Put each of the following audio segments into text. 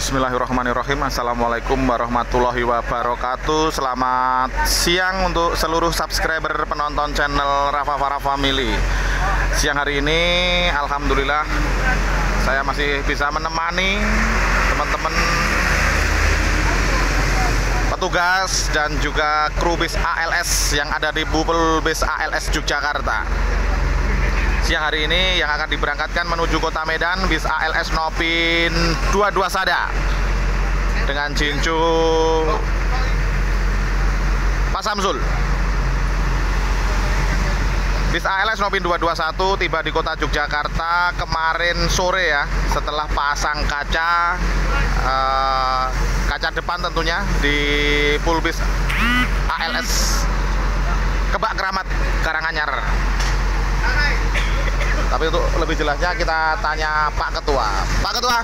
Bismillahirrahmanirrahim. Assalamualaikum warahmatullahi wabarakatuh. Selamat siang untuk seluruh subscriber penonton channel Rafa Farah Family. Siang hari ini Alhamdulillah Saya masih bisa menemani Teman-teman Petugas dan juga kru bis ALS Yang ada di Bupel bis ALS Yogyakarta siang hari ini yang akan diberangkatkan menuju kota Medan bis ALS Nopin 22 Sada. Dengan Jinju Pak Samsul. Bis ALS Nopin 221 tiba di kota Yogyakarta kemarin sore ya setelah pasang kaca eh, kaca depan tentunya di pulbis ALS Kebak Keramat Karanganyar tapi untuk lebih jelasnya kita tanya Pak Ketua. Pak Ketua.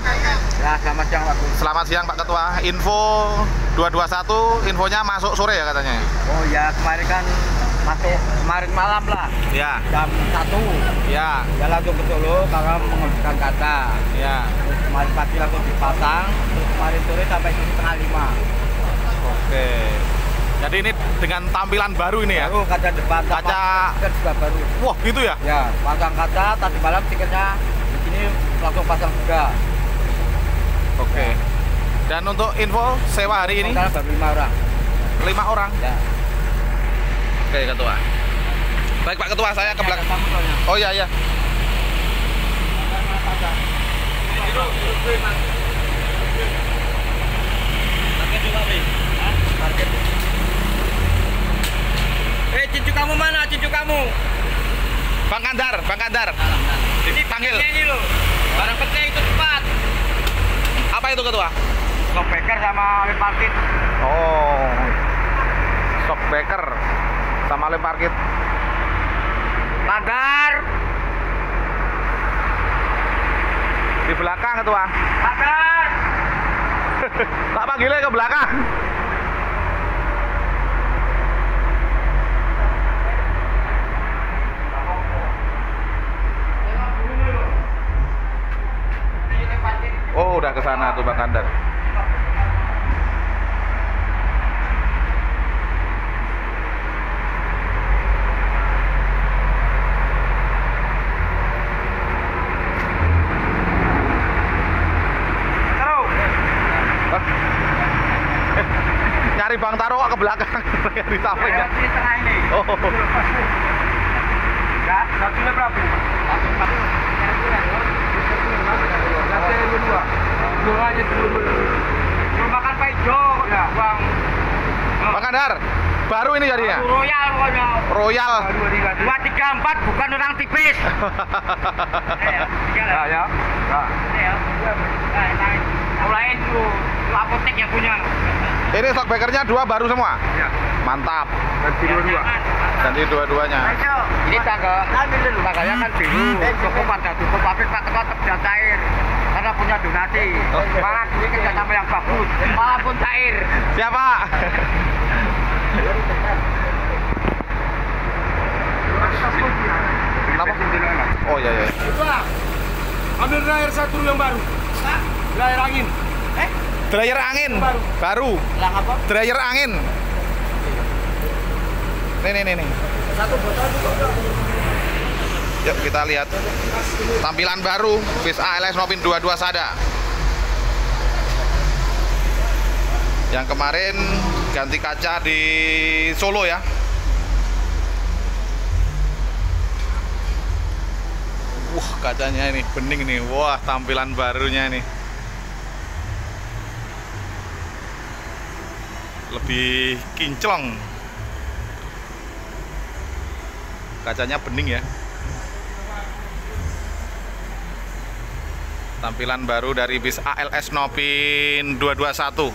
Ya, selamat siang Pak. Selamat siang Pak Ketua. Info 221 infonya masuk sore ya katanya. Oh ya, kemarin kan masuk kemarin malam lah Ya. jam satu Ya. ya langsung ke Solo karena menghentikan kaca Ya. terus kemarin pagi langsung dipasang terus kemarin sore sampai jam setengah lima Oke. Jadi ini dengan tampilan baru ini ya. baru kaca depan Kaca- stiker juga baru Wah, gitu ya. ya pasang kaca tadi malam stikernya di sini langsung pasang juga Oke. Dan untuk info sewa hari ini Total baru lima orang lima orang. ya Oke, Ketua. Baik Pak Ketua, saya ke belakang. Oh iya iya juga, Wi. Hah? Parkir. Eh, cincu kamu mana? Cincu kamu? Bang Kandar, Bang Kandar. Ini Panggil. ini loh. Barang penting itu cepat. Apa itu Ketua? Stopbacker sama lem parkir. Oh. Stop backer sama lem parkir. Pagar. Di belakang Ketua. Pagar. Tak panggilnya ke belakang. Oh, udah ke sana tuh Bang Kandar. Nyari Bang Taro ke belakang, di samping ya. Di tengah ini. Oh, Ya, satunya berapa? Satu satu. Satu dua. Dua aja dulu. Belum makan pejo. Ya. Bang. Kandar, baru ini jadinya. Royal pokoknya. Royal. Dua tiga empat bukan orang tipis. Ya, ya. Mulain dulu. Itu apotek yang punya. Ini stock bakernya dua baru semua. Ya. Mantap. Ganti dua-dua. Ganti dua-duanya. Ini tangga, tangganya kan biru, cukup ada cukup, tapi Pak Ketua tetap cair karena punya donasi. Oke. Malah ini kerjasama yang bagus, malah pun cair. Siapa? Kenapa? Oh iya iya. Pak, ambil dryer satu yang baru. Dryer angin. Dryer angin Baru. baru. Lang apa? Dryer angin. Nih nih nih nih. Satu botol. Yuk kita lihat tampilan baru bis ALS Nopin 22 Sada. Yang kemarin ganti kaca di Solo ya. Wah, kacanya ini bening nih. Wah, tampilan barunya ini. Lebih kinclong. Kacanya bening ya. Tampilan baru dari bis ALS Nopin 221.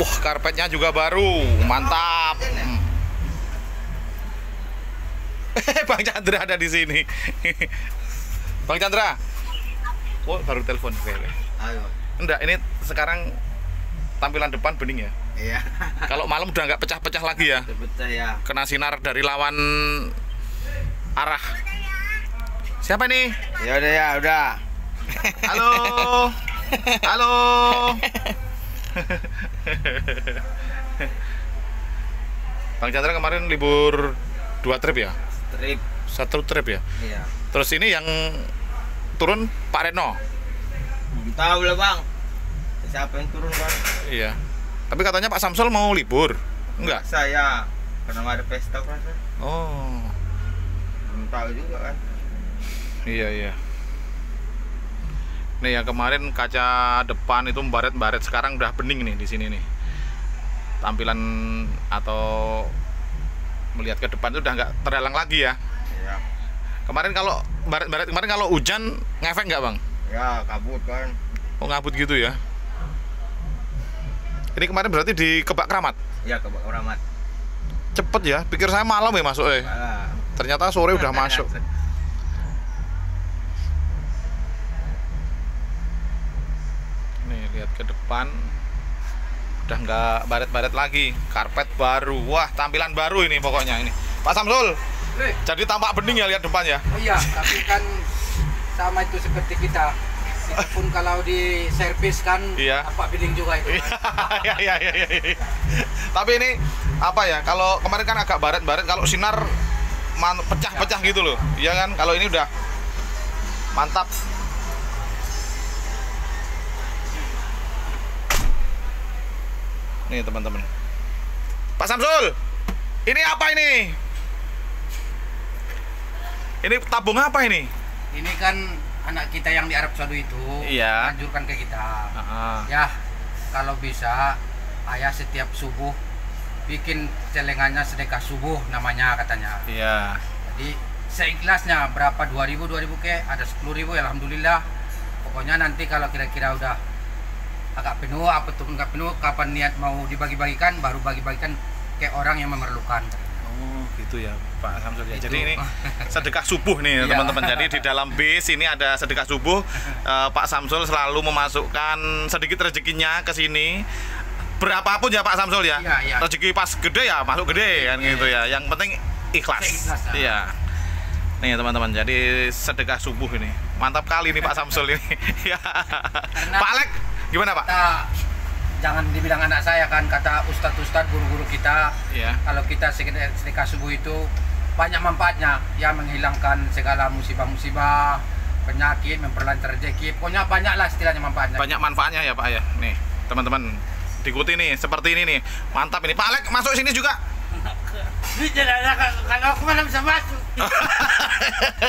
Wah, karpetnya juga baru. Mantap. Bang Chandra ada di sini. Bang Chandra. Oh, baru telepon. Ayo. Enggak, ini sekarang tampilan depan bening ya. Iya. Kalau malam udah nggak pecah-pecah lagi ya. Pecah ya. Kena sinar dari lawan arah. Siapa nih? Ya udah ya, udah. Halo. Halo. Bang Chandra kemarin libur dua trip ya? Trip. Satu trip ya? Iya. Terus ini yang turun Pak Retno. Belum tahu lah bang. Siapa yang turun bang? Iya. Tapi katanya Pak Samsul mau libur. Enggak. Saya. Karena ada pesta rasa. Oh. Belum tahu juga kan. Iya iya. Nih yang kemarin kaca depan itu baret-baret sekarang udah bening nih di sini nih. Tampilan atau melihat ke depan itu udah nggak terhalang lagi ya. Iya. Kemarin kalau baret-baret kemarin kalau hujan ngefek nggak bang? Ya kabut kan. Oh ngabut gitu ya. Ini kemarin berarti di Kebak Keramat. Ya ke Bang Rahmat. Cepet ya, pikir saya malam ya masuk eh. Ah. Ternyata sore udah masuk. Nih lihat ke depan udah nggak baret-baret lagi karpet baru wah tampilan baru ini pokoknya ini Pak Samsul Eh, jadi tampak bening ya lihat depan ya oh iya, tapi kan sama itu seperti kita. Itu pun kalau di servis kan Iya. apa bidding juga itu. Iya iya iya iya iya. tapi ini apa ya kalau kemarin kan agak baret-baret kalau sinar pecah-pecah gitu loh iya kan kalau ini udah mantap nih teman-teman Pak Samsul ini apa ini ini tabung apa ini Ini kan anak kita yang di Arab Saudi itu Iya. anjurkan ke kita. Ah, Ya, kalau bisa ayah setiap subuh bikin celengannya sedekah subuh namanya katanya. iya Jadi seikhlasnya berapa 2000 2000 ke ada 10.000 ya alhamdulillah. Pokoknya nanti kalau kira-kira udah agak penuh apa tuh nggak penuh kapan niat mau dibagi-bagikan baru bagi-bagikan ke orang yang memerlukan. Oh gitu ya Pak Samsul ya. Itu. Jadi ini sedekah subuh nih Iya. teman-teman. Jadi di dalam bis ini ada sedekah subuh. Eh, Pak Samsul selalu memasukkan sedikit rezekinya ke sini. Berapapun ya Pak Samsul ya. Iya, iya. Rezeki pas gede ya masuk gede kan Iya. gitu ya. Yang penting ikhlas. Seikhlas, ah. Iya. Nih teman-teman, jadi sedekah subuh ini. Mantap kali nih Pak Samsul ini. Ya. Pak Alek, gimana Pak? Kita jangan dibilang anak saya kan kata ustadz-ustadz guru-guru kita. Iya. kalau kita sedekah subuh itu banyak manfaatnya. Ya menghilangkan segala musibah-musibah penyakit memperlancar rezeki. Pokoknya banyak lah istilahnya manfaatnya. Banyak manfaatnya ya Pak ya. Nih teman-teman diikuti nih seperti ini nih. Mantap ini. Pak Alek masuk sini juga. Duitnya ada kalau aku mana bisa masuk.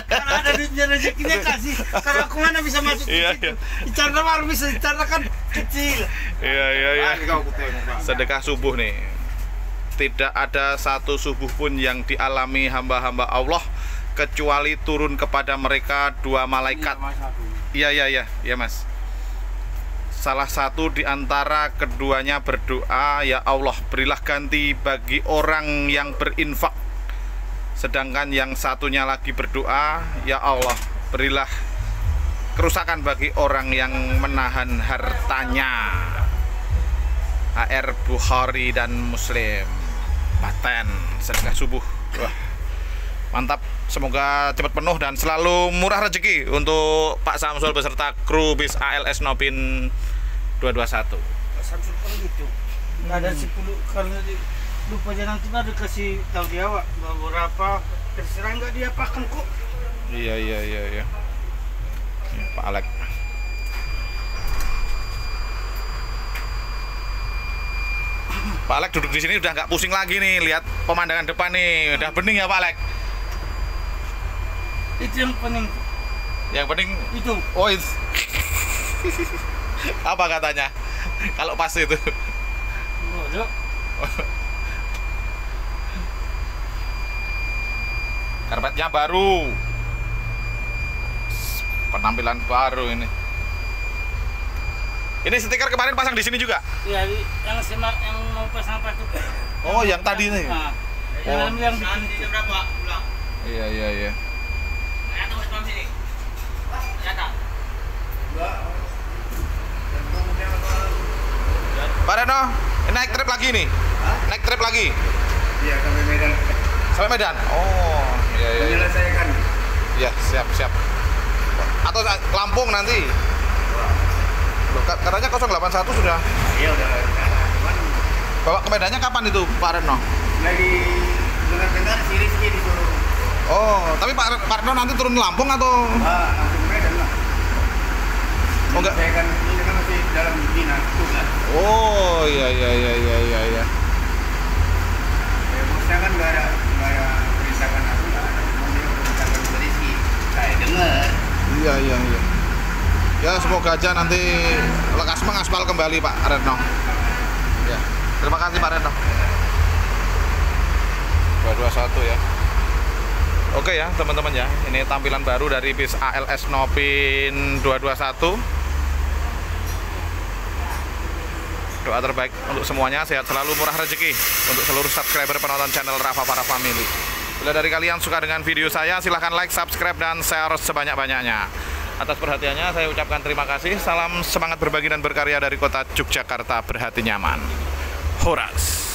Kalau ada duitnya rezekinya kasih. Kalau aku mana bisa masuk ke Iya, situ. iya. Bicara baru bisa bicara kan kecil. iya iya iya Ah, sedekah subuh nih tidak ada satu subuh pun yang dialami hamba-hamba Allah kecuali turun kepada mereka dua malaikat iya iya iya iya mas salah satu di antara keduanya berdoa ya Allah berilah ganti bagi orang yang berinfak sedangkan yang satunya lagi berdoa ya Allah berilah kerusakan bagi orang yang menahan hartanya. AR Bukhari dan Muslim. Paten sedekah subuh. Wah, mantap. Semoga cepat penuh dan selalu murah rezeki untuk Pak Samsul beserta kru bis ALS Nopin 221 Samsul kan gitu. Ada 10 kalau di- lupa jangan nanti ada kasih tahu dia Wak, beberapa terserah nggak dia pakai kok. iya iya iya iya Ini Pak Alek Pak Alek duduk di sini udah nggak pusing lagi nih lihat pemandangan depan nih udah bening ya Pak Alek Itu yang paling yang penting itu. Oh, itu. apa katanya? Kalau pas itu. Karpetnya baru. Penampilan baru ini. Ini stiker kemarin pasang di sini juga. Ya, yang semak yang mau pasang apa tuh? Oh, yang tadi nih. Nah, Oh. yang, yang bikin itu. Iya, iya, iya. Pak Reno, naik trip lagi nih. Naik trip lagi. Iya, sampai Medan. Sampai Medan. Oh, iya. iya. Menyelesaikan. Ya, siap, siap. Atau Lampung nanti. Loh, ka- katanya 081 sudah. Iya, udah. Cuman Bawa ke Medannya kapan itu, Pak Retno? lagi dengar-dengar si Rizky disuruh Oh, tapi Pak, Pak Retno nanti turun Lampung atau ah, langsung Medan lah. Oh, enggak. Saya kan ini kan masih dalam dinas tugas. Oh, iya iya iya iya iya. Ya, bosnya kan nggak ada nggak ada perintahkan nggak ada. Cuma dia perintahkan ke Rizky. Saya dengar. Iya iya iya. Ya semoga aja nanti lekas mengaspal kembali Pak Retno. Ya. Terima kasih Pak Retno. 221 ya. Oke ya teman-teman ya, ini tampilan baru dari bis ALS Nopin 221. Doa terbaik untuk semuanya, sehat selalu, murah rezeki untuk seluruh subscriber penonton channel Rafa Para Family. Bila dari kalian suka dengan video saya, silahkan like, subscribe, dan share sebanyak-banyaknya. Atas perhatiannya, saya ucapkan terima kasih. Salam semangat berbagi dan berkarya dari kota Yogyakarta, berhati nyaman. Horas.